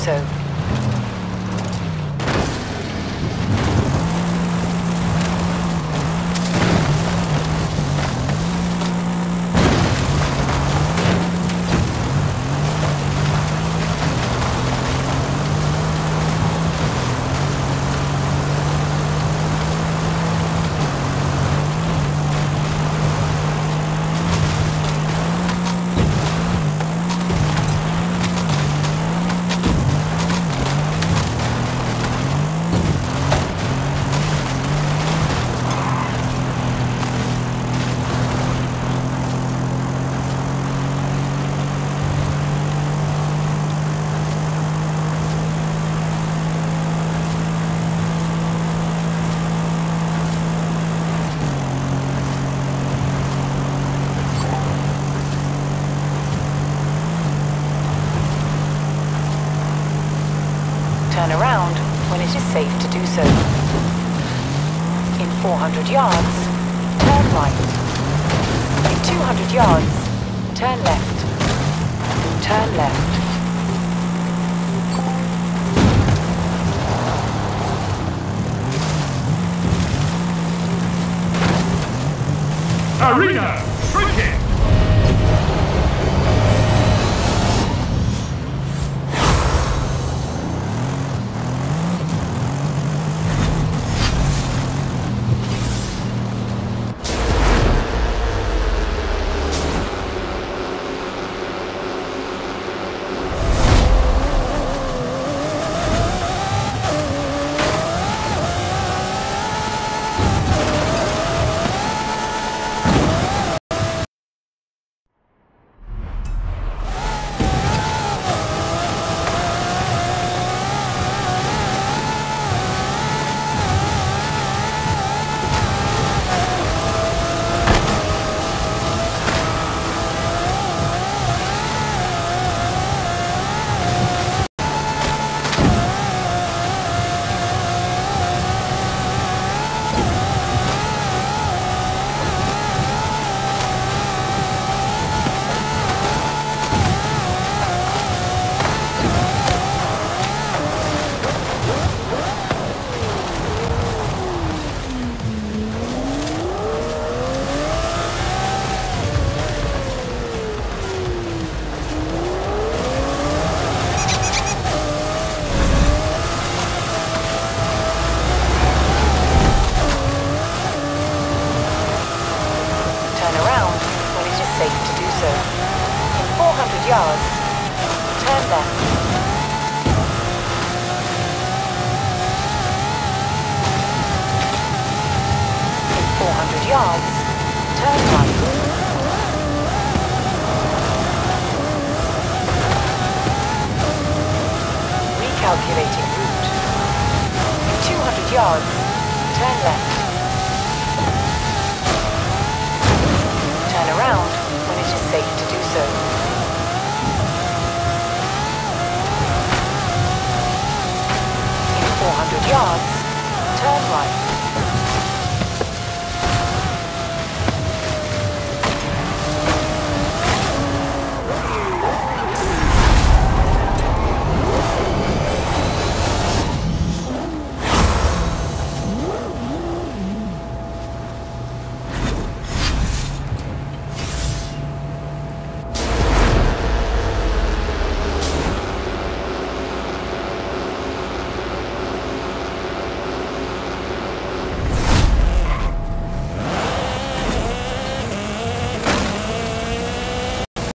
so. It is safe to do so. In 400 yards, turn right. In 200 yards, turn left. Turn left. Arena shrinking! Yards, turn left. In 400 yards, turn right. Recalculating route. In 200 yards, turn left. Turn around when it is safe to do so. Yards.